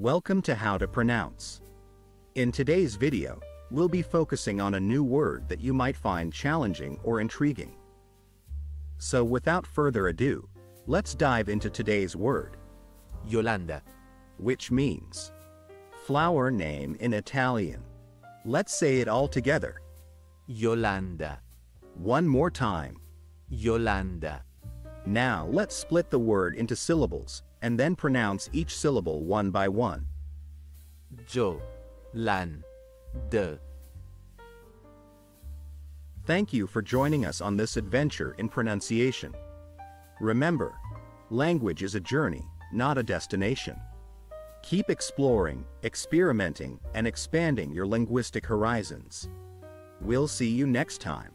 Welcome to How to Pronounce. In today's video, we'll be focusing on a new word that you might find challenging or intriguing. So without further ado, let's dive into today's word, Jolanda. which means flower name in Italian. Let's say it all together. Jolanda. One more time. Jolanda. Now let's split the word into syllables and then pronounce each syllable one by one. Jo. Lan. De. Thank you for joining us on this adventure in pronunciation. Remember, language is a journey, not a destination. Keep exploring, experimenting, and expanding your linguistic horizons. We'll see you next time.